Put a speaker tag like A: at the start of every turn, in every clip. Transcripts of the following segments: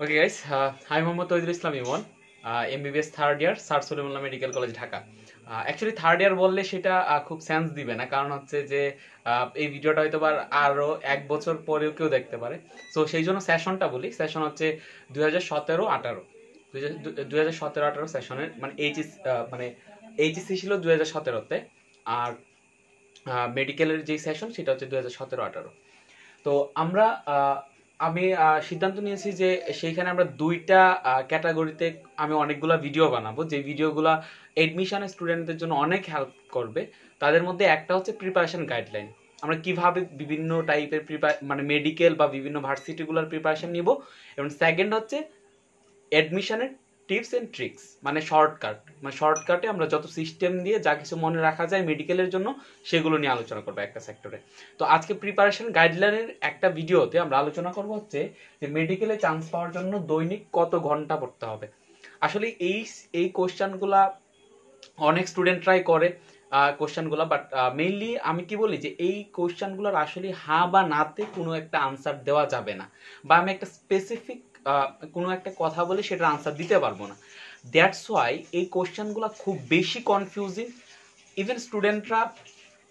A: Okay guys hi Mohammad Toidul Islam Emon MBBS third year sir Salimullah medical college Dhaka actually third year বললে সেটা খুব sense দিবে না। কারণ হচ্ছে যে আহ, এই ভিডিওটা হয়তো বা আরও এক বছর পরেও কেউ দেখতে পারে। সো সেই জন্য সেশনটা বলি। সেশন হচ্ছে দুই হাজার সতেরো আঠারো। দুই হাজার সতেরো আঠারো সেশনের মানে এইচএস মানে এইচএসসি ছিল দুই হাজার সতেরোতে। আর মেডিকেলের যে সেশন সেটা হচ্ছে দুই হাজার সতেরো আঠারো। তো আমরা আমি সিদ্ধান্ত নিয়েছি যে সেইখানে আমরা দুইটা ক্যাটাগরিতে আমি অনেকগুলো ভিডিও বানাবো। যে ভিডিওগুলো এডমিশনের স্টুডেন্টদের জন্য অনেক হেল্প করবে। তাদের মধ্যে একটা হচ্ছে প্রিপারেশন গাইডলাইন আমরা কীভাবে বিভিন্ন টাইপের প্রিপার মানে মেডিকেল বা বিভিন্ন ভার্সিটিগুলোর প্রিপারেশন নিব। এবং সেকেন্ড হচ্ছে অ্যাডমিশনের টিপস এন্ড ট্রিক্স মানে শর্টকাট মানে শর্টকাটে আমরা যত সিস্টেম দিয়ে যা কিছু মনে রাখা যায় মেডিকেলের জন্য সেগুলো নিয়ে আলোচনা করব একটা সেক্টরে তো আজকে প্রিপারেশন গাইডলাইনের একটা ভিডিওতে আমরা আলোচনা করব হচ্ছে যে মেডিকেলে চান্স পাওয়ার জন্য দৈনিক কত ঘণ্টা পড়তে হবে। আসলে এই এই কোশ্চেনগুলা অনেক স্টুডেন্ট স্টুডেন্টরাই করে কোশ্চেনগুলো বাট মেইনলি আমি কি বলি যে এই কোশ্চেনগুলোর আসলে হ্যাঁ বা নাতে কোনো একটা আনসার দেওয়া যাবে না। বা আমি একটা স্পেসিফিক কোনো একটা কথা বলে সেটার আনসার দিতে পারব না। দ্যাটস ওয়াই এই কোশ্চেনগুলো খুব বেশি কনফিউজিং ইভেন স্টুডেন্টরা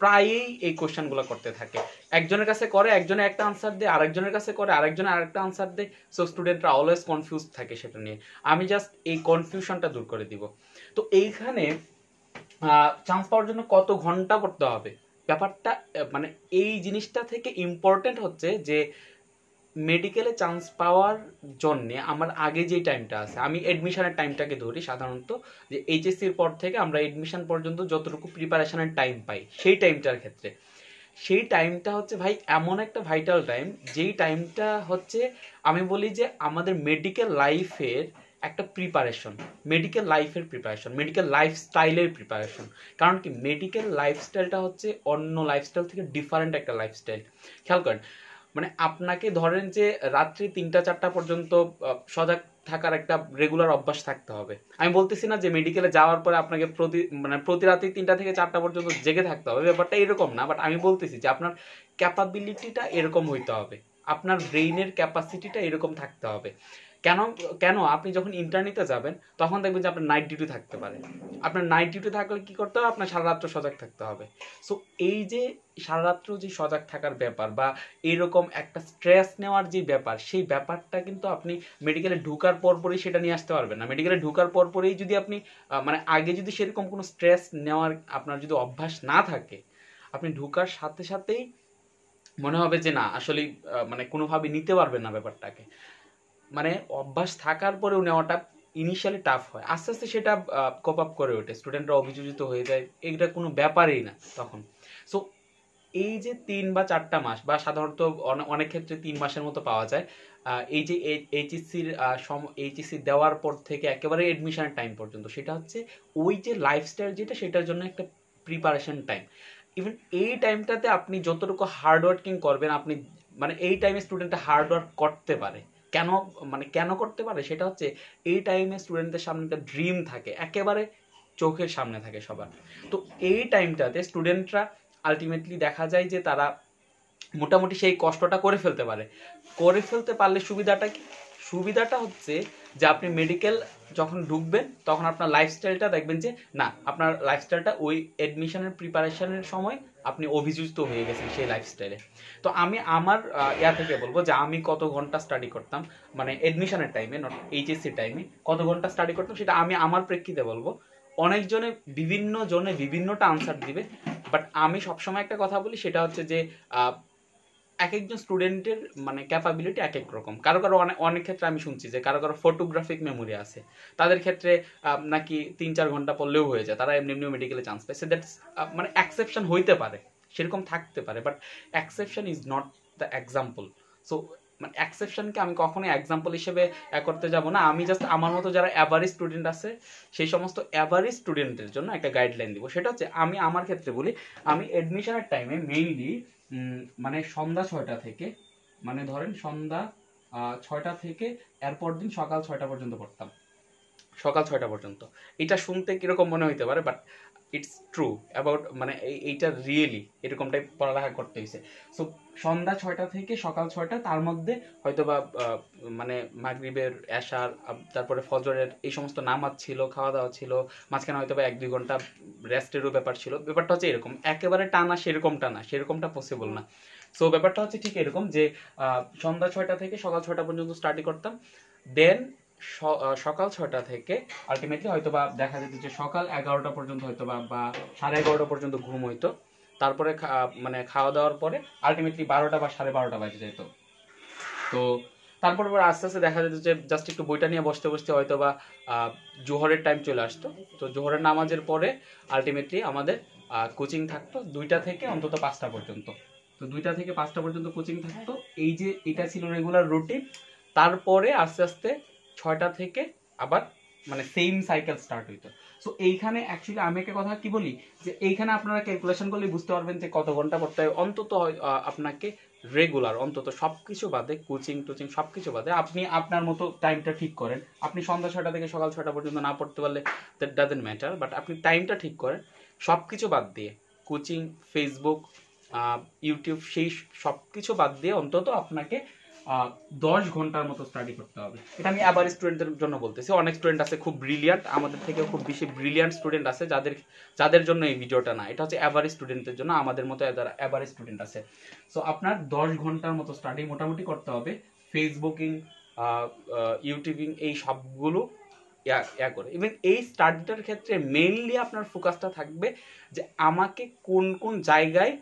A: প্রায়ই এই কোশ্চেনগুলো করতে থাকে। একজনের কাছে করে, একজনে একটা আনসার দেয়, আরেকজনের কাছে করে, আরেকজনে আরেকটা আনসার দেয়। সো স্টুডেন্টরা অলওয়েজ কনফিউজ থাকে সেটা নিয়ে। আমি জাস্ট এই কনফিউশনটা দূর করে দিব। তো এইখানে চান্স পাওয়ার জন্য কত ঘণ্টা পড়তে হবে? ব্যাপারটা মানে এই জিনিসটা থেকে ইম্পর্টেন্ট হচ্ছে যে মেডিকেলে চান্স পাওয়ার জন্যে আমার আগে যে টাইমটা আছে, আমি এডমিশনের টাইমটাকে ধরি সাধারণত যে এইচএসসির পর থেকে আমরা এডমিশন পর্যন্ত যতটুকু প্রিপারেশনের টাইম পাই, সেই টাইমটার ক্ষেত্রে। সেই টাইমটা হচ্ছে ভাই এমন একটা ভাইটাল টাইম যেই টাইমটা হচ্ছে আমি বলি যে আমাদের মেডিকেল লাইফের একটা প্রিপারেশন মেডিকেল লাইফের প্রিপারেশন মেডিকেল লাইফস্টাইলের প্রিপারেশন কারণ কি মেডিকেল লাইফস্টাইলটা হচ্ছে অন্য লাইফস্টাইল থেকে ডিফারেন্ট একটা লাইফস্টাইল খেয়াল করেন মানে আপনাকে ধরেন যে রাত্রি তিনটা, চারটা পর্যন্ত সজাগ থাকার একটা রেগুলার অভ্যাস থাকতে হবে। আমি বলতেছি না যে মেডিকেলে যাওয়ার পরে আপনাকে প্রতি মানে প্রতি রাতে তিনটা থেকে চারটা পর্যন্ত জেগে থাকতে হবে, ব্যাপারটা এরকম না। বাট আমি বলতেছি যে আপনার ক্যাপাবিলিটিটা এরকম হইতে হবে। আপনার ব্রেইনের ক্যাপাসিটিটা এরকম থাকতে হবে। কেন কেন আপনি যখন ইন্টারনেটে যাবেন, তখন দেখবেন যে আপনার নাইট ডিউটি থাকতে পারে। আপনার নাইট ডিউটি থাকলে কি করতে হবে? আপনার সারা রাত্র সজাগ থাকতে হবে। সো এই যে সারা রাত্র যে সজাগ থাকার ব্যাপার বা এরকম একটা স্ট্রেস নেওয়ার যে ব্যাপার, সেই ব্যাপারটা কিন্তু আপনি মেডিকেলে ঢুকার পরপরই সেটা নিয়ে আসতে পারবেন না। মেডিকেলে ঢুকার পরপরই যদি আপনি মানে আগে যদি সেরকম কোনো স্ট্রেস নেওয়ার আপনার যদি অভ্যাস না থাকে, আপনি ঢুকার সাথে সাথেই মনে হবে যে না আসলে মানে কোনোভাবে নিতে পারবেন না ব্যাপারটাকে। মানে অভ্যাস থাকার পরেও নেওয়াটা ইনিশিয়ালি টাফ হয়। আস্তে আস্তে সেটা কপ আপ করে ওঠে। স্টুডেন্টরা অভিযোজিত হয়ে যায়। এটা কোনো ব্যাপারই না তখন। সো এই যে তিন বা চারটা মাস বা সাধারণত অনেক ক্ষেত্রে তিন মাসের মতো পাওয়া যায় এই যে এইচএসসির সম, এইচএসসি দেওয়ার পর থেকে একেবারে এডমিশনের টাইম পর্যন্ত, সেটা হচ্ছে ওই যে লাইফস্টাইল যেটা, সেটার জন্য একটা প্রিপারেশন টাইম ইভেন এই টাইমটাতে আপনি যতটুকু হার্ড ওয়ার্কিং করবেন, আপনি মানে এই টাইমে স্টুডেন্টটা হার্ড ওয়ার্ক করতে পারে। কেন মানে কেন করতে পারে সেটা হচ্ছে এই টাইমে স্টুডেন্টদের সামনে একটা ড্রিম থাকে, একেবারে চোখের সামনে থাকে সবার। তো এই টাইমটাতে স্টুডেন্টরা আলটিমেটলি দেখা যায় যে তারা মোটামুটি সেই কষ্টটা করে ফেলতে পারে। করে ফেলতে পারলে সুবিধাটা কি? সুবিধাটা হচ্ছে যে আপনি মেডিকেল যখন ঢুকবেন, তখন আপনার লাইফস্টাইলটা দেখবেন যে না, আপনার লাইফস্টাইলটা ওই এডমিশনের প্রিপারেশনের সময় আপনি অভিযুক্ত হয়ে গেছেন সেই লাইফস্টাইলে তো আমি আমার ইয়া থেকে বলব যে আমি কত ঘণ্টা স্টাডি করতাম মানে এডমিশনের টাইমে নট এইচএসসি টাইমে কত ঘণ্টা স্টাডি করতাম সেটা আমি আমার প্রেক্ষিতে বলব। অনেকজনে বিভিন্ন জনে বিভিন্নটা আনসার দিবে বাট আমি সবসময় একটা কথা বলি, সেটা হচ্ছে যে একজন স্টুডেন্টের মানে ক্যাপাবিলিটি এক এক রকম। কারও কারও অনেক অনেক ক্ষেত্রে আমি শুনছি যে কারও কারও ফটোগ্রাফিক মেমোরি আছে। তাদের ক্ষেত্রে নাকি তিন চার ঘণ্টা পড়লেও হয়ে যায়। তারা এমনি এমনি মেডিকেলে চান্স পায়। সে দ্যাটস মানে অ্যাকসেপশন হইতে পারে। সেরকম থাকতে পারে। But exception is not the example so মানে অ্যাকসেপশনকে আমি কখনোই এক্সাম্পল হিসেবে করতে যাব না। আমি জাস্ট আমার মতো যারা অ্যাভারেজ স্টুডেন্ট আছে, সেই সমস্ত অ্যাভারেজ স্টুডেন্টের জন্য একটা গাইডলাইন দিব। সেটা হচ্ছে, আমি আমার ক্ষেত্রে বলি, আমি এডমিশনের টাইমে মেইনলি মানে সন্ধ্যা ছয়টা থেকে মানে ধরেন সন্ধ্যা ছয়টা থেকে এরপর দিন সকাল ছয়টা পর্যন্ত পড়তাম। সকাল ছয়টা পর্যন্ত। এটা শুনতে কীরকম মনে হইতে পারে বাট ইটস ট্রু অ্যাবাউট মানে এই এইটা রিয়েলি এরকমটাই পড়ালেখা করতে হয়েছে সো সন্ধ্যা ছয়টা থেকে সকাল ছয়টা তার মধ্যে হয়তো বা আহ, মানে মাগরিবের এশার তারপরে ফজরের এই সমস্ত নামাজ ছিল খাওয়া দাওয়া ছিল মাঝখানে হয়তো বা এক দুই ঘণ্টা রেস্টেরও ব্যাপার ছিল। ব্যাপারটা হচ্ছে এরকম একেবারে টানা সেরকমটা না সেরকমটা পসিবল না। সো ব্যাপারটা হচ্ছে ঠিক এরকম যে সন্ধ্যা ছয়টা থেকে সকাল ছয়টা পর্যন্ত স্টাডি করতাম। দেন সকাল ছয়টা থেকে আলটিমেটলি হয়তো বা দেখা যেত যে সকাল এগারোটা পর্যন্ত হয়তো বা বা সাড়ে এগারোটা পর্যন্ত ঘুম হইতো। তারপরে মানে খাওয়া দাওয়ার পরে আলটিমেটলি বারোটা বা সাড়ে বারোটা বাজে যেত তো তারপর আবার আস্তে আস্তে দেখা যেত যে জাস্ট একটু বইটা নিয়ে বসতে বসতে হয়তো বা জোহরের টাইম চলে আসতো। তো জোহরের নামাজের পরে আলটিমেটলি আমাদের কোচিং থাকতো দুইটা থেকে অন্তত পাঁচটা পর্যন্ত। তো দুইটা থেকে পাঁচটা পর্যন্ত কোচিং থাকতো। এই যে এটা ছিল রেগুলার রুটিন তারপরে আস্তে আস্তে ছয়টা থেকে আবার মানে সেম সাইকেল স্টার্ট হইতো। সো এইখানে অ্যাকচুয়ালি আমি একটা কথা কি বলি? যে এইখানে আপনারা ক্যালকুলেশন করলে বুঝতে পারবেন যে কত ঘণ্টা পড়তে হয়। অন্তত আপনাকে রেগুলার অন্তত সব কিছু বাদে কোচিং টোচিং সব কিছু বাদে আপনি আপনার মতো টাইমটা ঠিক করেন। আপনি সন্ধ্যা ছয়টা থেকে সকাল ছয়টা পর্যন্ত না পড়তে পারলে দ্যাট ডাজেন্ট ম্যাটার বাট আপনি টাইমটা ঠিক করেন। সব কিছু বাদ দিয়ে কোচিং ফেসবুক ইউটিউব সেই সব কিছু বাদ দিয়ে অন্তত আপনাকে দশ ঘণ্টার মতো স্টাডি করতে হবে। এটা আমি আবার স্টুডেন্টদের জন্য বলতেছি। অনেক স্টুডেন্ট আছে খুব ব্রিলিয়ান্ট আমাদের থেকেও খুব বেশি ব্রিলিয়ান্ট স্টুডেন্ট আছে যাদের যাদের জন্য এই ভিডিওটা না। এটা হচ্ছে অ্যাভারেজ স্টুডেন্টদের জন্য, আমাদের মতো অ্যাভারেজ স্টুডেন্ট আছে। সো আপনার দশ ঘণ্টার মতো স্টাডি মোটামুটি করতে হবে। ফেসবুকিং ইউটিউবিং এই সবগুলো ইয়া করে। ইভেন এই স্টাডিটার ক্ষেত্রে মেইনলি আপনার ফোকাসটা থাকবে যে আমাকে কোন কোন জায়গায়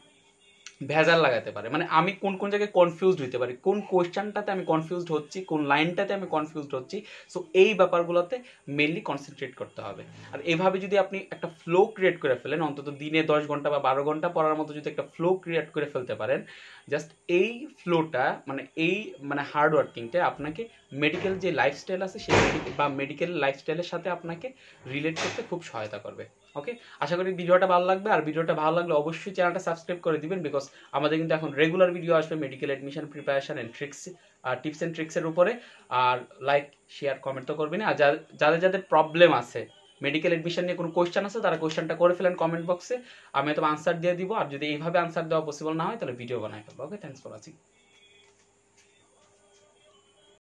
A: ভেজাল লাগাতে পারে। মানে আমি কোন কোন জায়গায় কনফিউজড হতে পারি, কোন কোয়েশ্চেনটাতে আমি কনফিউজড হচ্ছি, কোন লাইনটাতে আমি কনফিউজড হচ্ছি। সো এই ব্যাপারগুলোতে মেনলি কনসেন্ট্রেট করতে হবে। আর এভাবে যদি আপনি একটা ফ্লো ক্রিয়েট করে ফেলেন, অন্তত দিনে দশ ঘণ্টা বা বারো ঘণ্টা পড়ার মতো যদি একটা ফ্লো ক্রিয়েট করে ফেলতে পারেন জাস্ট এই ফ্লোটা মানে এই মানে হার্ড ওয়ার্কিংটা আপনাকে মেডিকেল যে লাইফস্টাইল আছে সেই বা মেডিকেল লাইফস্টাইলের সাথে আপনাকে রিলেট করতে খুব সহায়তা করবে। ওকে আশা করি ভিডিওটা ভালো লাগবে। আর ভিডিওটা ভালো লাগলে অবশ্যই চ্যানেলটা সাবস্ক্রাইব করে দিবেন বিকজ আমাদের কিন্তু এখন রেগুলার ভিডিও আসবে medical admission preparation and tricks R tips and ট্রিক্সের উপরে। আর লাইক শেয়ার কমেন্ট তো করবেন আর যাদের যাদের প্রবলেম আছে মেডিকেল এডমিশন নিয়ে কোনো কোয়েশ্চেন আছে, তারা কোয়েশ্চেনটা করে ফেলেন কমেন্ট বক্সে আমি তো আনসার দিয়ে দিব। আর যদি এইভাবে আনসার দেওয়া পসিবল না হয়, তাহলে ভিডিও বানাই ফেলব। Okay thanks for watching